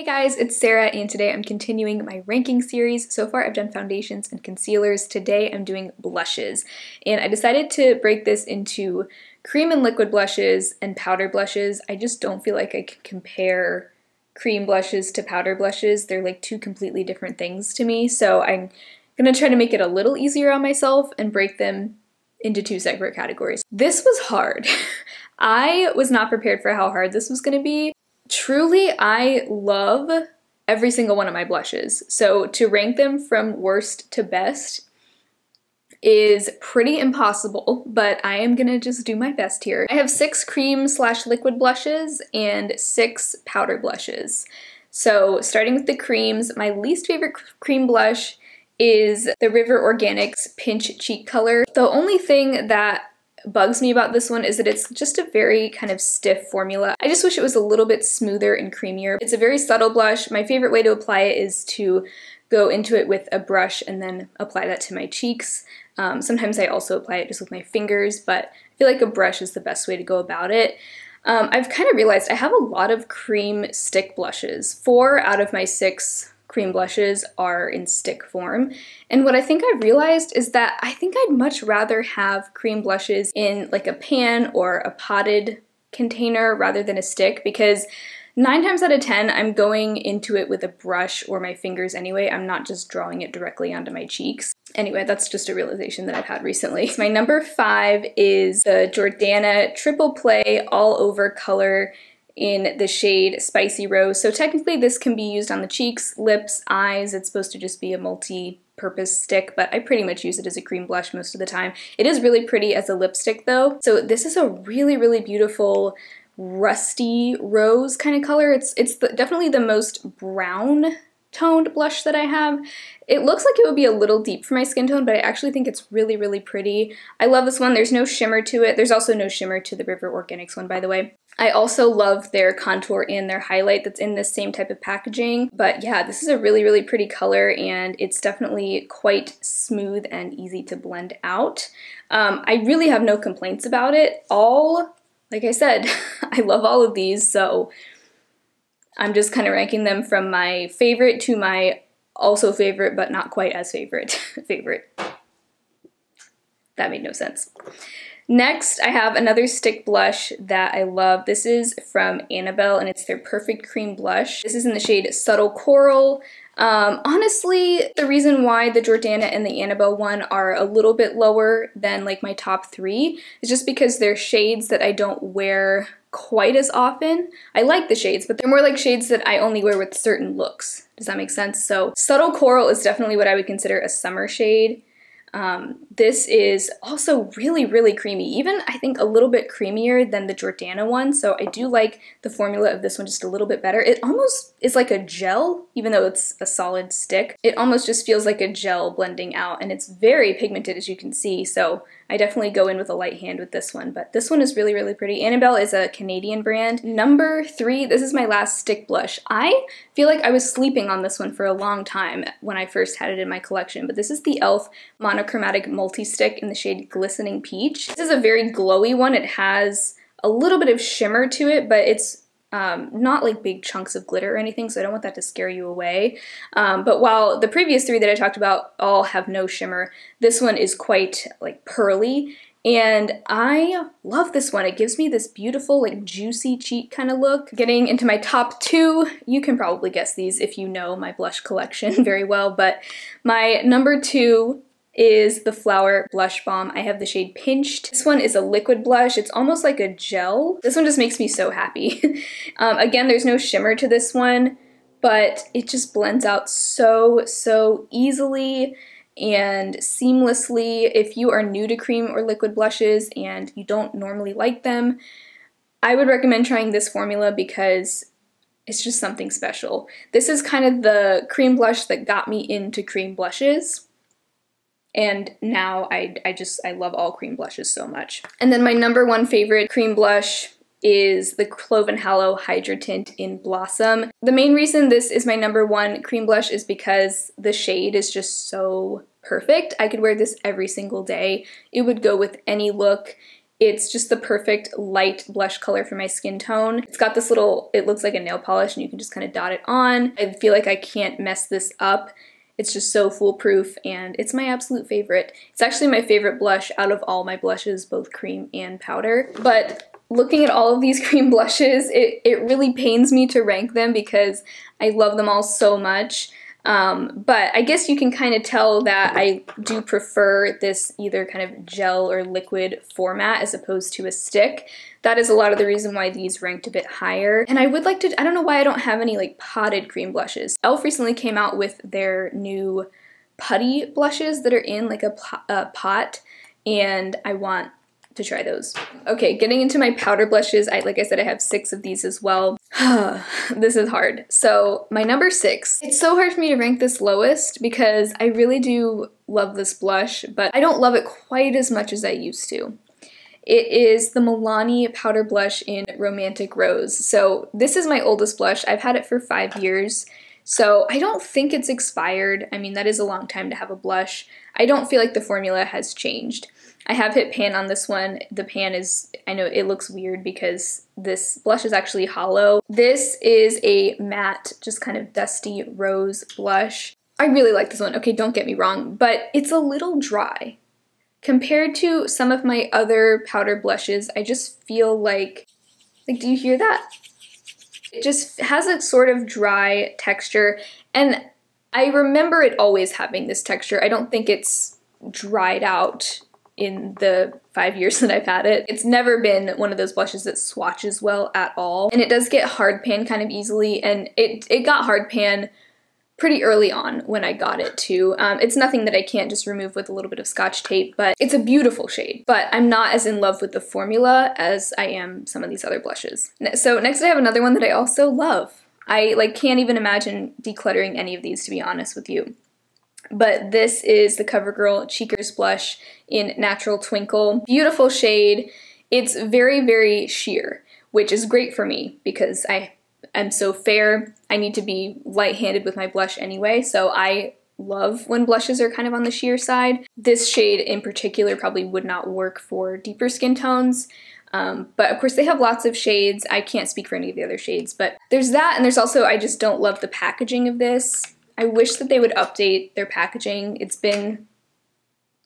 Hey guys, it's Sarah and today I'm continuing my ranking series. So far I've done foundations and concealers. Today I'm doing blushes. And I decided to break this into cream and liquid blushes and powder blushes. I just don't feel like I can compare cream blushes to powder blushes. They're like two completely different things to me. So I'm gonna try to make it a little easier on myself and break them into two separate categories. This was hard. I was not prepared for how hard this was gonna be. Truly, I love every single one of my blushes. So to rank them from worst to best is pretty impossible, but I am gonna just do my best here. I have six cream slash liquid blushes and six powder blushes. So starting with the creams, my least favorite cream blush is the River Organics Pinch Cheek Color. The only thing that bugs me about this one is that it's just a very kind of stiff formula. I just wish it was a little bit smoother and creamier. It's a very subtle blush. My favorite way to apply it is to go into it with a brush and then apply that to my cheeks. Um, sometimes I also apply it just with my fingers, but I feel like a brush is the best way to go about it. Um, I've kind of realized I have a lot of cream stick blushes. Four out of my six cream blushes are in stick form. And what I think I've realized is that I think I'd much rather have cream blushes in like a pan or a potted container rather than a stick because Nine times out of 10, I'm going into it with a brush or my fingers anyway. I'm not just drawing it directly onto my cheeks. Anyway, that's just a realization that I've had recently. My number five is the Jordana Triple Play All Over Color in the shade Spicy Rose. So technically this can be used on the cheeks, lips, eyes. It's supposed to just be a multi-purpose stick, but I pretty much use it as a cream blush most of the time. It is really pretty as a lipstick though. So this is a really, really beautiful rusty rose kind of color. It's, it's the, definitely the most brown toned blush that I have. It looks like it would be a little deep for my skin tone, but I actually think it's really, really pretty. I love this one. There's no shimmer to it. There's also no shimmer to the River Organics one, by the way. I also love their contour and their highlight that's in this same type of packaging. But yeah, this is a really, really pretty color and it's definitely quite smooth and easy to blend out. Um, I really have no complaints about it. All, like I said, I love all of these, so I'm just kind of ranking them from my favorite to my also favorite, but not quite as favorite favorite. That made no sense. Next, I have another stick blush that I love. This is from Annabelle, and it's their Perfect Cream Blush. This is in the shade Subtle Coral. Um, honestly, the reason why the Jordana and the Annabelle one are a little bit lower than like my top three is just because they're shades that I don't wear quite as often. I like the shades, but they're more like shades that I only wear with certain looks. Does that make sense? So Subtle Coral is definitely what I would consider a summer shade. Um, this is also really, really creamy, even I think a little bit creamier than the Jordana one, so I do like the formula of this one just a little bit better. It almost is like a gel, even though it's a solid stick. It almost just feels like a gel blending out, and it's very pigmented as you can see, so I definitely go in with a light hand with this one, but this one is really, really pretty. Annabelle is a Canadian brand. Number three, this is my last stick blush. I feel like I was sleeping on this one for a long time when I first had it in my collection, but this is the e.l.f. Monochromatic Multi-Stick in the shade Glistening Peach. This is a very glowy one. It has a little bit of shimmer to it, but it's um, not like big chunks of glitter or anything, so I don't want that to scare you away. Um, but while the previous three that I talked about all have no shimmer, this one is quite like pearly and I love this one. It gives me this beautiful, like juicy cheek kind of look. Getting into my top two, you can probably guess these if you know my blush collection very well, but my number two is the Flower Blush Bomb. I have the shade Pinched. This one is a liquid blush. It's almost like a gel. This one just makes me so happy. um, again, there's no shimmer to this one, but it just blends out so, so easily and seamlessly. If you are new to cream or liquid blushes and you don't normally like them, I would recommend trying this formula because it's just something special. This is kind of the cream blush that got me into cream blushes and now I, I just, I love all cream blushes so much. And then my number one favorite cream blush is the Clove + Hallow Hydratint in Blossom. The main reason this is my number one cream blush is because the shade is just so perfect. I could wear this every single day. It would go with any look. It's just the perfect light blush color for my skin tone. It's got this little, it looks like a nail polish and you can just kind of dot it on. I feel like I can't mess this up. It's just so foolproof and it's my absolute favorite. It's actually my favorite blush out of all my blushes, both cream and powder. But looking at all of these cream blushes, it, it really pains me to rank them because I love them all so much. Um, but I guess you can kind of tell that I do prefer this either kind of gel or liquid format as opposed to a stick. That is a lot of the reason why these ranked a bit higher. And I would like to, I don't know why I don't have any like potted cream blushes. e.l.f. recently came out with their new putty blushes that are in like a, a pot and I want to try those. Okay, getting into my powder blushes, I like I said, I have six of these as well. this is hard. So my number six, it's so hard for me to rank this lowest because I really do love this blush, but I don't love it quite as much as I used to. It is the Milani Powder Blush in Romantic Rose. So this is my oldest blush. I've had it for five years. So I don't think it's expired. I mean, that is a long time to have a blush. I don't feel like the formula has changed. I have hit pan on this one. The pan is, I know it looks weird because this blush is actually hollow. This is a matte, just kind of dusty rose blush. I really like this one. Okay, don't get me wrong, but it's a little dry. Compared to some of my other powder blushes, I just feel like, like, do you hear that? It just has a sort of dry texture, and I remember it always having this texture. I don't think it's dried out in the five years that I've had it. It's never been one of those blushes that swatches well at all. And it does get hard pan kind of easily, and it, it got hard pan pretty early on when I got it too. Um, it's nothing that I can't just remove with a little bit of scotch tape, but it's a beautiful shade. But I'm not as in love with the formula as I am some of these other blushes. So next I have another one that I also love. I like can't even imagine decluttering any of these to be honest with you but this is the CoverGirl Cheekers blush in Natural Twinkle. Beautiful shade. It's very, very sheer, which is great for me because I am so fair. I need to be light-handed with my blush anyway, so I love when blushes are kind of on the sheer side. This shade in particular probably would not work for deeper skin tones, um, but of course they have lots of shades. I can't speak for any of the other shades, but there's that and there's also, I just don't love the packaging of this. I wish that they would update their packaging. It's been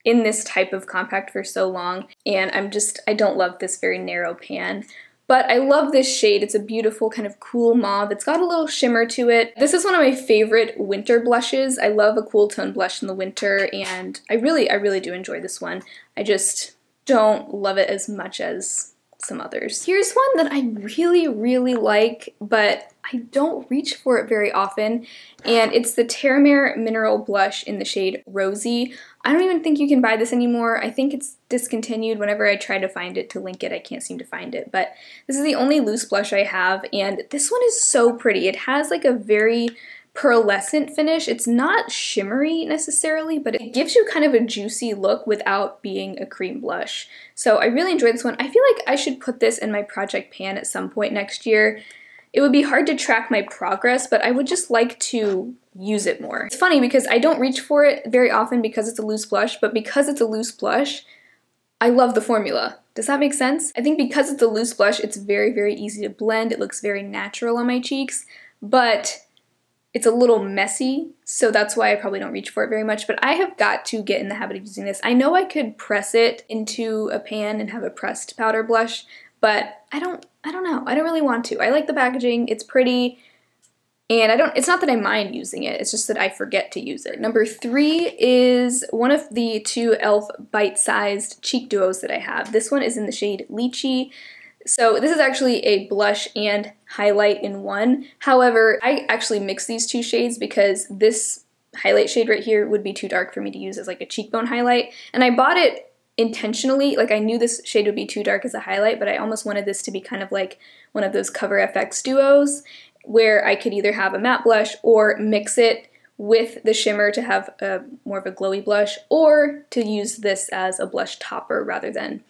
in this type of compact for so long, and I'm just, I don't love this very narrow pan. But I love this shade. It's a beautiful kind of cool mauve. It's got a little shimmer to it. This is one of my favorite winter blushes. I love a cool tone blush in the winter, and I really, I really do enjoy this one. I just don't love it as much as some others. Here's one that I really, really like, but I don't reach for it very often, and it's the Terramare Mineral Blush in the shade Rosy. I don't even think you can buy this anymore. I think it's discontinued. Whenever I try to find it to link it, I can't seem to find it, but this is the only loose blush I have, and this one is so pretty. It has like a very pearlescent finish. It's not shimmery necessarily, but it gives you kind of a juicy look without being a cream blush. So I really enjoy this one. I feel like I should put this in my project pan at some point next year. It would be hard to track my progress, but I would just like to use it more. It's funny because I don't reach for it very often because it's a loose blush, but because it's a loose blush, I love the formula. Does that make sense? I think because it's a loose blush, it's very, very easy to blend. It looks very natural on my cheeks, but it's a little messy, so that's why I probably don't reach for it very much, but I have got to get in the habit of using this. I know I could press it into a pan and have a pressed powder blush, but I don't, I don't know. I don't really want to. I like the packaging, it's pretty, and I don't, it's not that I mind using it, it's just that I forget to use it. Number three is one of the two e.l.f. bite-sized cheek duos that I have. This one is in the shade Lychee. So this is actually a blush and highlight in one. However, I actually mix these two shades because this highlight shade right here would be too dark for me to use as like a cheekbone highlight. And I bought it intentionally, like I knew this shade would be too dark as a highlight, but I almost wanted this to be kind of like one of those Cover FX duos where I could either have a matte blush or mix it with the shimmer to have a, more of a glowy blush or to use this as a blush topper rather than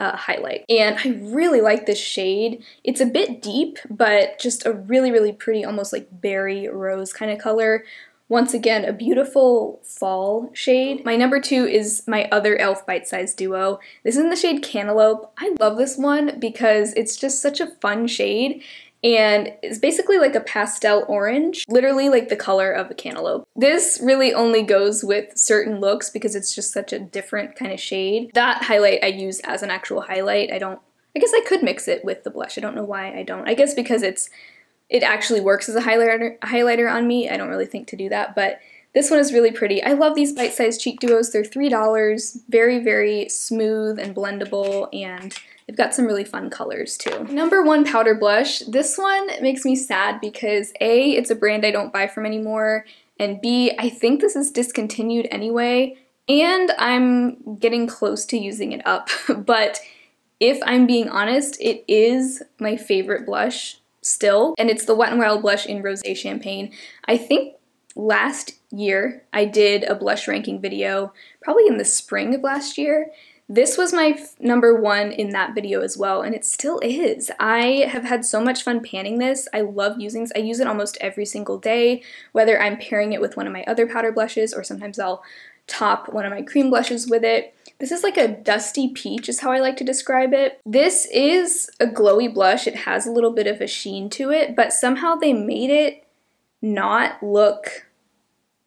uh, highlight. And I really like this shade. It's a bit deep, but just a really, really pretty, almost like berry rose kind of color Once again, a beautiful fall shade. My number two is my other e.l.f. Bite Size Duo. This is in the shade Cantaloupe. I love this one because it's just such a fun shade and it's basically like a pastel orange, literally like the color of a cantaloupe. This really only goes with certain looks because it's just such a different kind of shade. That highlight I use as an actual highlight. I don't, I guess I could mix it with the blush. I don't know why I don't. I guess because it's, it actually works as a highlighter, highlighter on me. I don't really think to do that, but this one is really pretty. I love these bite-sized cheek duos. They're $3, very, very smooth and blendable, and They've got some really fun colors too. Number one powder blush. This one makes me sad because A, it's a brand I don't buy from anymore, and B, I think this is discontinued anyway, and I'm getting close to using it up. but if I'm being honest, it is my favorite blush still, and it's the Wet n Wild blush in Rosé Champagne. I think last year I did a blush ranking video, probably in the spring of last year, this was my number one in that video as well, and it still is. I have had so much fun panning this. I love using this. I use it almost every single day, whether I'm pairing it with one of my other powder blushes or sometimes I'll top one of my cream blushes with it. This is like a dusty peach is how I like to describe it. This is a glowy blush. It has a little bit of a sheen to it, but somehow they made it not look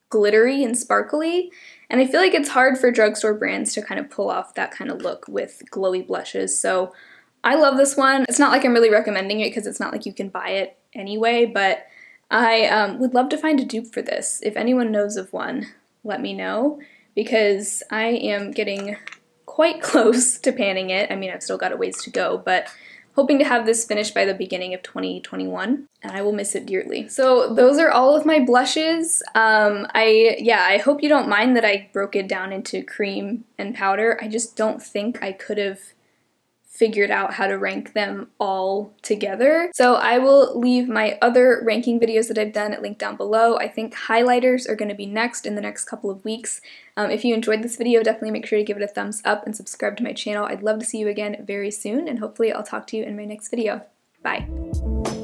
glittery and sparkly. And I feel like it's hard for drugstore brands to kind of pull off that kind of look with glowy blushes. So I love this one. It's not like I'm really recommending it because it's not like you can buy it anyway, but I um, would love to find a dupe for this. If anyone knows of one, let me know because I am getting quite close to panning it. I mean, I've still got a ways to go, but hoping to have this finished by the beginning of 2021 and I will miss it dearly. So those are all of my blushes. Um, I, yeah, I hope you don't mind that I broke it down into cream and powder. I just don't think I could have figured out how to rank them all together. So I will leave my other ranking videos that I've done linked down below. I think highlighters are going to be next in the next couple of weeks. Um, if you enjoyed this video, definitely make sure to give it a thumbs up and subscribe to my channel. I'd love to see you again very soon, and hopefully I'll talk to you in my next video. Bye!